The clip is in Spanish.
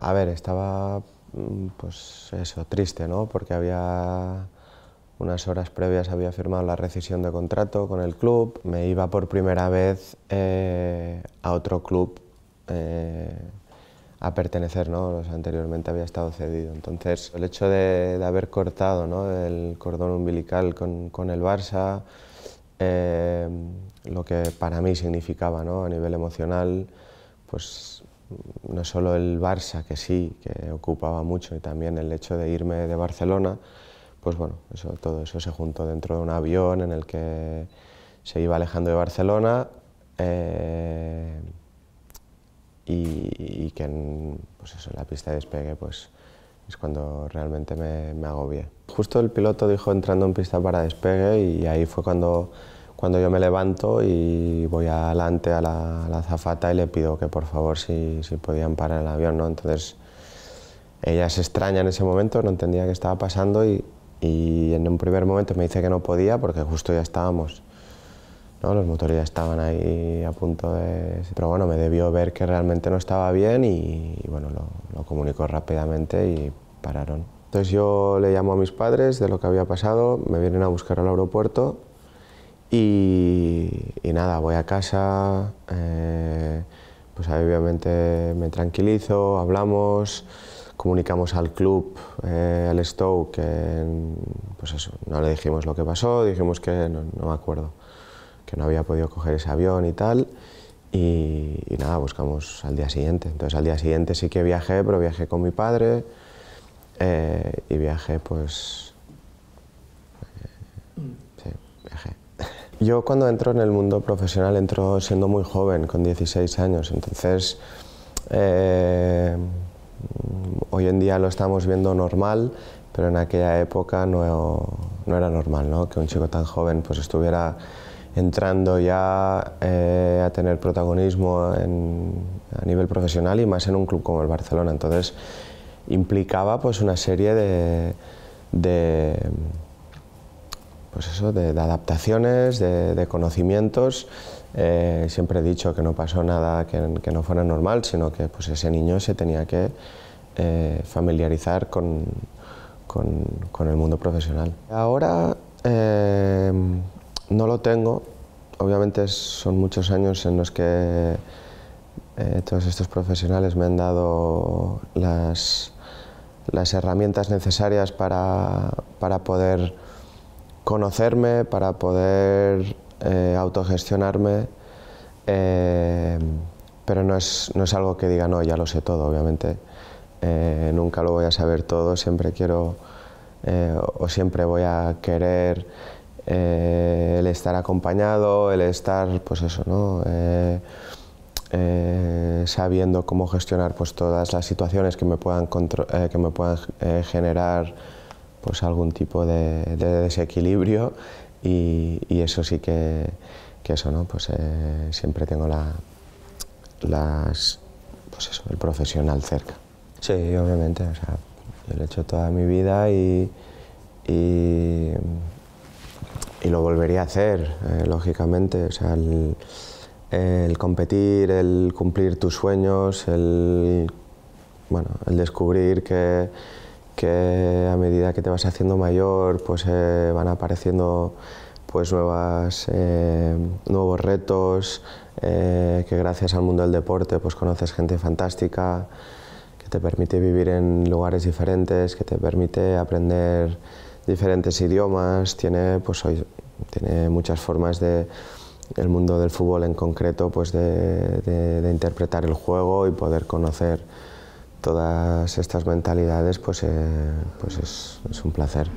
A ver, estaba mm, pues eso, triste, ¿no? Porque había unas horas previas había firmado la rescisión de contrato con el club, me iba por primera vez eh, a otro club eh, a pertenecer, ¿no? anteriormente había estado cedido. Entonces, el hecho de, haber cortado ¿no? el cordón umbilical con, con el Barça, eh, lo que para mí significaba ¿no? a nivel emocional, pues no solo el Barça, que sí, que ocupaba mucho, y también el hecho de irme de Barcelona, pues bueno, eso, todo eso se juntó dentro de un avión en el que se iba alejando de Barcelona eh, y, que en, pues eso, en la pista de despegue pues, es cuando realmente me, me agobié. Justo el piloto dijo entrando en pista para despegue y ahí fue cuando, cuando yo me levanto y voy adelante a la, a zafata y le pido que por favor si, si podían parar el avión. ¿no? Entonces ella se extraña en ese momento, no entendía qué estaba pasando y, y en un primer momento me dice que no podía porque justo ya estábamos, ¿no? los motores ya estaban ahí a punto de... Pero bueno, me debió ver que realmente no estaba bien y, bueno, lo, lo, comunicó rápidamente y pararon. Entonces yo le llamo a mis padres de lo que había pasado, me vienen a buscar al aeropuerto y, y nada, voy a casa, eh, pues obviamente me tranquilizo, hablamos, comunicamos al club, eh, al Stowe, que pues eso, no le dijimos lo que pasó, dijimos que no, me acuerdo, que no había podido coger ese avión y tal, y, nada, buscamos al día siguiente. Entonces al día siguiente sí que viajé, pero viajé con mi padre eh, y viajé pues... Eh, sí, viajé. Yo cuando entro en el mundo profesional entro siendo muy joven, con 16 años, entonces hoy en día lo estamos viendo normal, pero en aquella época no, no era normal ¿no? que un chico tan joven pues, estuviera entrando ya eh, a tener protagonismo a nivel profesional y más en un club como el Barcelona. Entonces implicaba pues, una serie de, pues eso, de, adaptaciones, de, conocimientos. Eh, siempre he dicho que no pasó nada que, no fuera normal, sino que pues, ese niño se tenía que eh, familiarizar con, con, el mundo profesional. Ahora tengo, obviamente son muchos años en los que eh, todos estos profesionales me han dado las, herramientas necesarias para, para, poder conocerme, para poder autogestionarme, pero no es, no es algo que diga, no, ya lo sé todo, obviamente. Eh, nunca lo voy a saber todo, siempre quiero eh, o siempre voy a querer eh, el estar acompañado, el estar, pues eso, ¿no? sabiendo cómo gestionar pues, todas las situaciones que me puedan, que me puedan generar pues, algún tipo de, desequilibrio y, eso sí que, que eso, ¿no? pues, siempre tengo la, las, pues eso, el profesional cerca. Sí, obviamente. O sea, yo lo he hecho toda mi vida y, y, lo volvería a hacer, eh, lógicamente. O sea, el, competir, el cumplir tus sueños, el, bueno, el descubrir que, que a medida que te vas haciendo mayor, pues eh, van apareciendo pues nuevas, eh, nuevos retos, que gracias al mundo del deporte pues conoces gente fantástica, que te permite vivir en lugares diferentes, que te permite aprender diferentes idiomas, tiene, pues, hoy, tiene muchas formas de el mundo del fútbol en concreto pues de, interpretar el juego y poder conocer todas estas mentalidades pues, eh, pues es, es un placer.